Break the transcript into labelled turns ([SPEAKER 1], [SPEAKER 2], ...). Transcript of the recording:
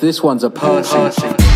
[SPEAKER 1] This one's a Percy.